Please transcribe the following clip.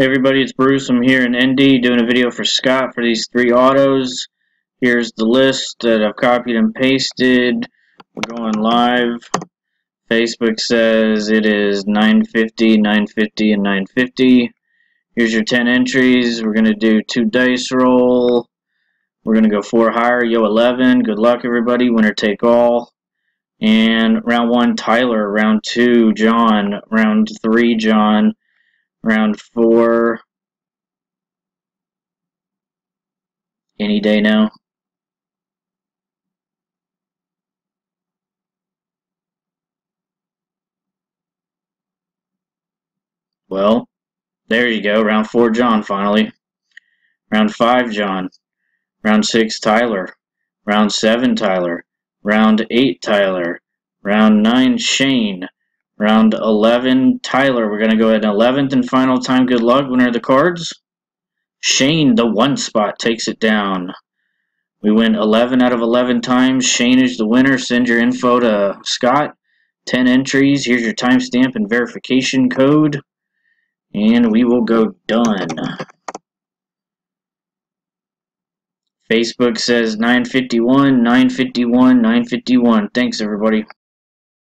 Hey everybody, it's Bruce. I'm here in ND doing a video for Scott for these three autos. Here's the list that I've copied and pasted. We're going live. Facebook says it is 950, 950, and 950. Here's your 10 entries. We're going to do two dice roll. We're going to go four higher, yo 11. Good luck everybody, winner take all. And round one, Tyler. Round two, John. Round three, John round four any day now. Well, there you go. Round four, John, finally. Round five, John. Round six, Tyler. Round seven, Tyler. Round eight, Tyler. Round nine, Shane. Round 11, Tyler. We're going to go at 11th and final time. Good luck. Winner of the cards. Shane, the one spot, takes it down. We win 11 out of 11 times. Shane is the winner. Send your info to Scott. 10 entries. Here's your timestamp and verification code. And we will go done. Facebook says 951, 951, 951. Thanks, everybody.